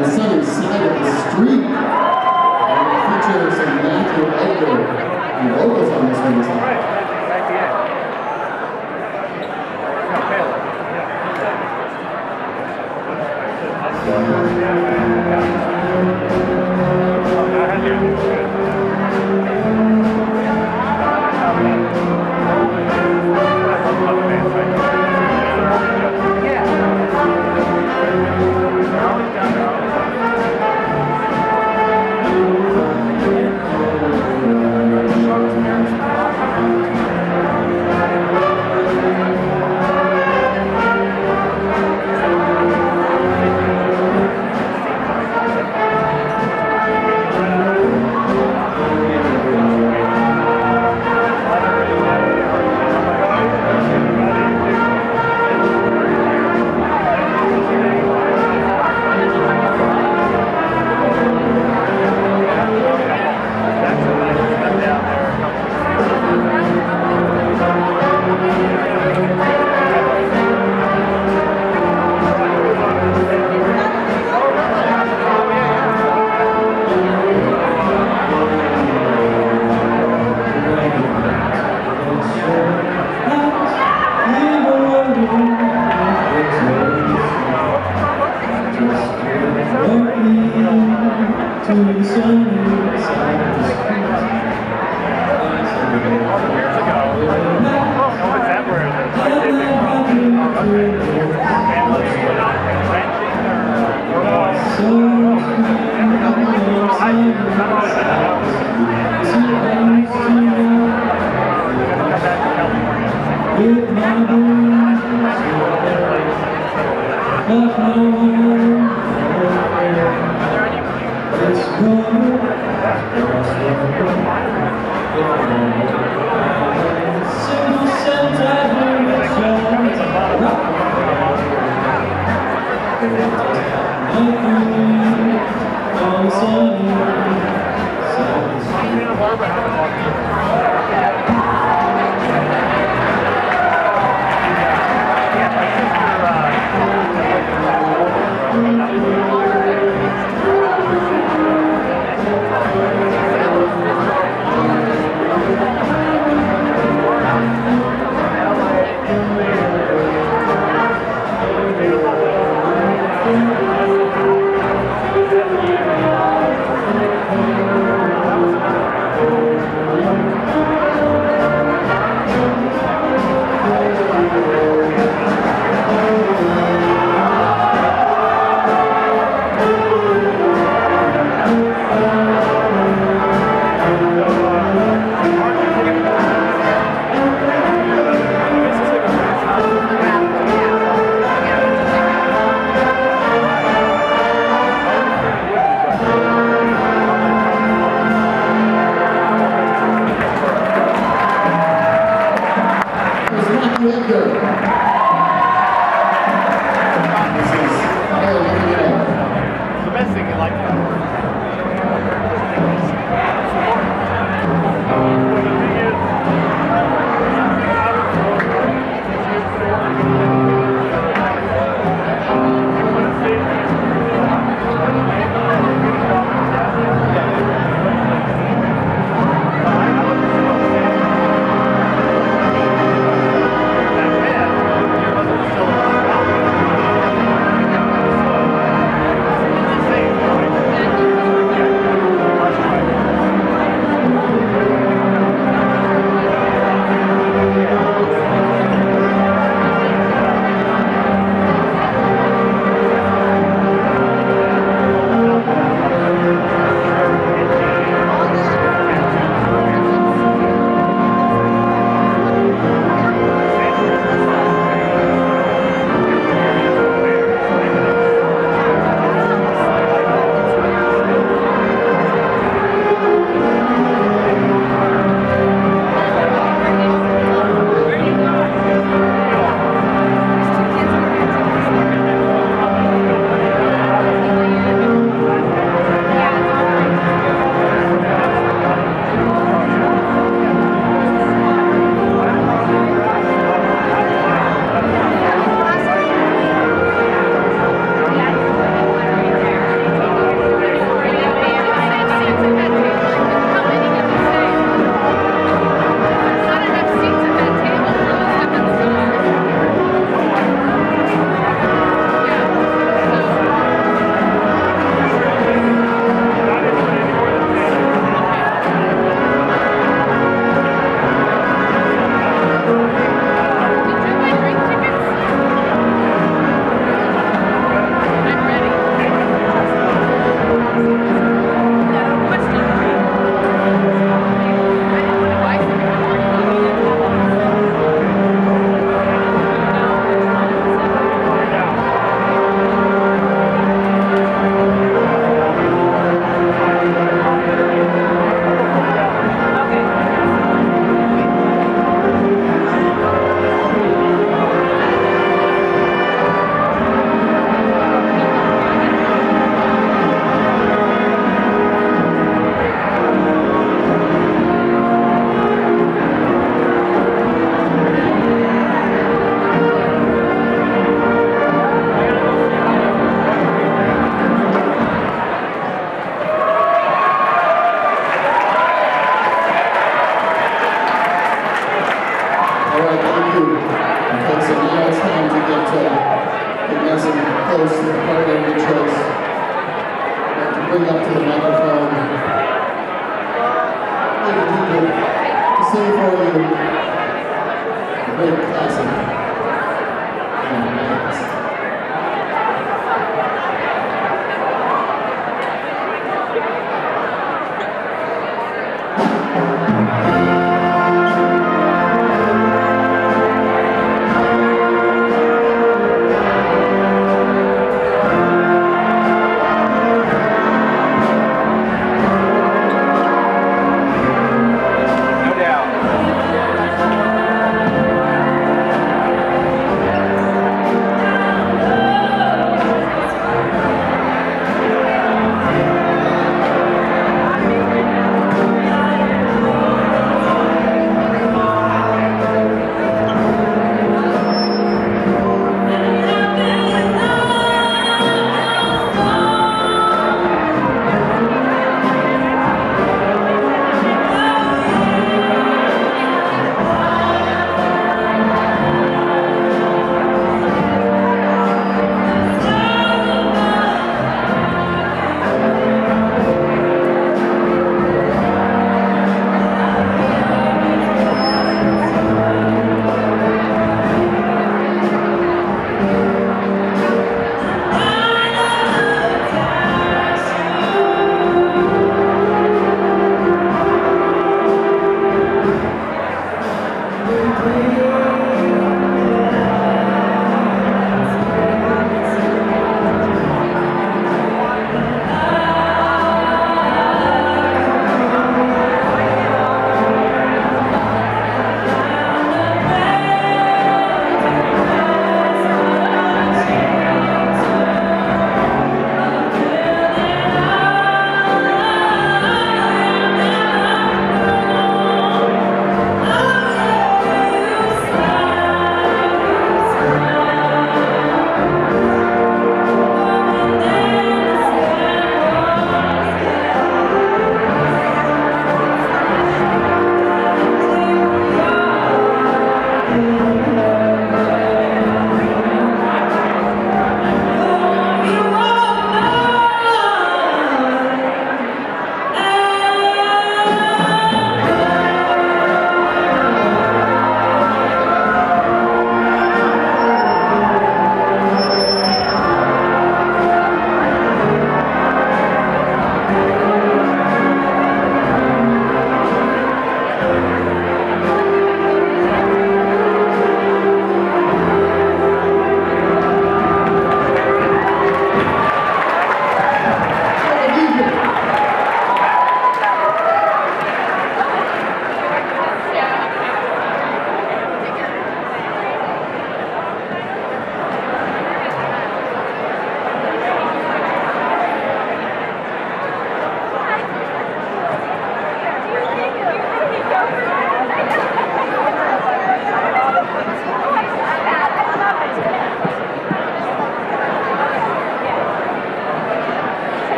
on the southern side of the street. And it features Matthew Edgar and vocals on this one. different.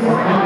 This is